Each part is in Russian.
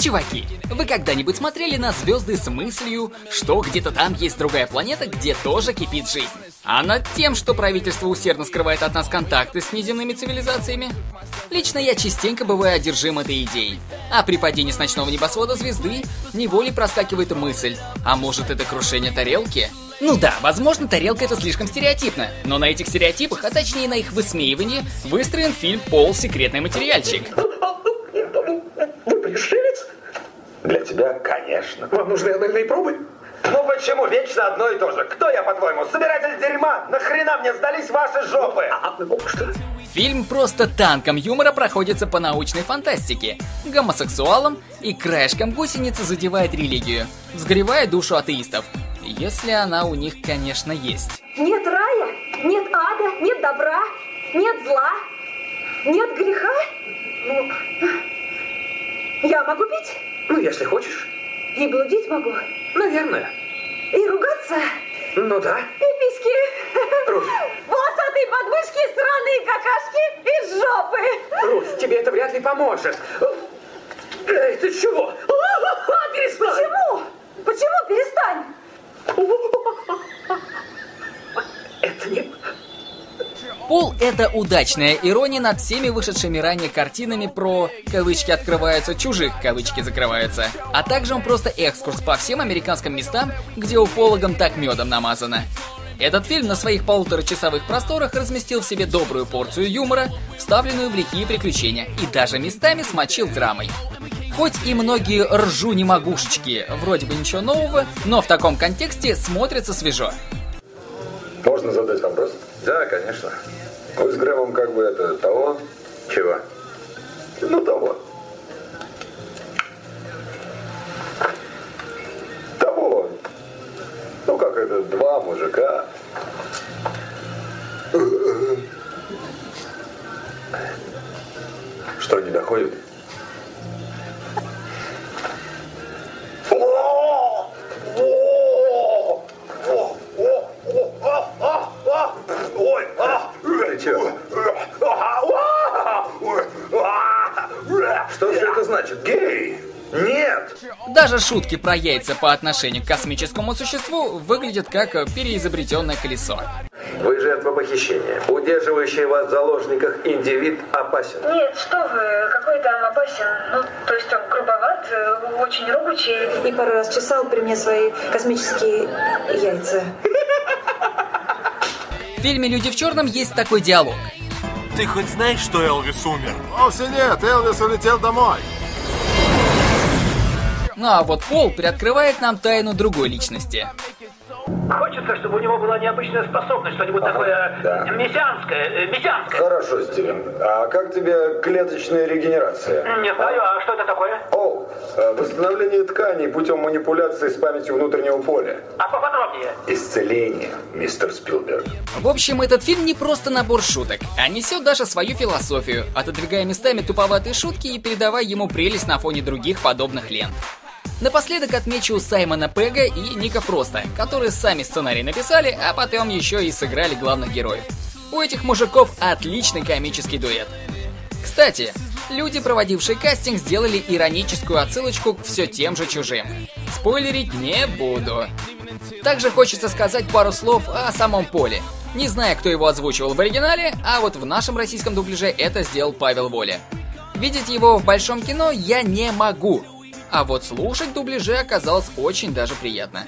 Чуваки, вы когда-нибудь смотрели на звезды с мыслью, что где-то там есть другая планета, где тоже кипит жизнь? А над тем, что правительство усердно скрывает от нас контакты с неземными цивилизациями? Лично я частенько бываю одержим этой идеей. А при падении с ночного небосвода звезды неволей проскакивает мысль, а может это крушение тарелки? Ну да, возможно, тарелка это слишком стереотипно, но на этих стереотипах, а точнее на их высмеивании, выстроен фильм «Пол. Секретный материальчик». Вы пришелец? Для тебя, конечно. Вам нужны анальные пробы? Ну почему вечно одно и то же? Кто я, по-твоему? Собиратель дерьма? Нахрена мне сдались ваши жопы? А, что? Фильм просто танком юмора проходится по научной фантастике, гомосексуалам и краешком гусеницы задевает религию, взгревая душу атеистов. Если она у них, конечно, есть. Нет рая, нет ада, нет добра, нет зла, нет греха. Ну, я могу пить Ну, если хочешь. и блудить могу, Наверное. и ругаться, Ну да. и письки. Русь. Волосатые подмышки, сраные какашки и жопы. Русь, тебе это вряд ли поможет. Эй, ты чего? Перестань! Почему? Почему перестань? Это не... Пол — это удачная ирония над всеми вышедшими ранее картинами про «кавычки открываются, чужих кавычки закрываются», а также он просто экскурс по всем американским местам, где уфологам так медом намазано. Этот фильм на своих полуторачасовых просторах разместил в себе добрую порцию юмора, вставленную в лихие приключения, и даже местами смочил драмой. Хоть и многие ржу-немогушечки вроде бы ничего нового, но в таком контексте смотрится свежо. Можно задать вопрос? Да, конечно. Вы с Грэмом как бы это того? Чего? Ну того. Того. Ну как это, два мужика. Что, не доходит? Что все это значит? Гей? Нет! Даже шутки про яйца по отношению к космическому существу выглядят как переизобретенное колесо. Вы жертва похищения. Удерживающий вас в заложниках индивид опасен. Нет, что вы, какой там опасен. Ну, то есть он грубоват, очень ругучий. И пару раз чесал при мне свои космические яйца. В фильме «Люди в черном» есть такой диалог. Ты хоть знаешь, что Элвис умер? Вовсе нет, Элвис улетел домой. Ну а вот Пол приоткрывает нам тайну другой личности. Хочется, чтобы у него была необычная способность, что-нибудь такое да. мессианское, э, мессианское. Хорошо, Стивен. А как тебе клеточная регенерация? Не знаю, а что это такое? О, э, восстановление тканей путем манипуляции с памятью внутреннего поля. А поподробнее. Исцеление, мистер Спилберг. В общем, этот фильм не просто набор шуток, а несет даже свою философию, отодвигая местами туповатые шутки и передавая ему прелесть на фоне других подобных лент. Напоследок отмечу Саймона Пега и Ника Фроста, которые сами сценарий написали, а потом еще и сыграли главных героев. У этих мужиков отличный комический дуэт. Кстати, люди, проводившие кастинг, сделали ироническую отсылочку к все тем же чужим. Спойлерить не буду. Также хочется сказать пару слов о самом Поле. Не знаю, кто его озвучивал в оригинале, а вот в нашем российском дубляже это сделал Павел Воля. Видеть его в большом кино я не могу, а вот слушать дубляжи оказалось очень даже приятно.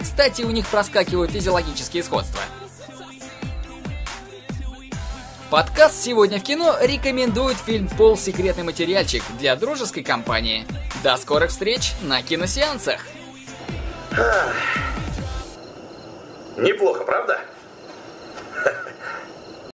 Кстати, у них проскакивают физиологические сходства. Подкаст «Сегодня в кино» рекомендует фильм «Пол. Секретный материальчик» для дружеской компании. До скорых встреч на киносеансах! Неплохо, правда?